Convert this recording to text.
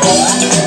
Oh.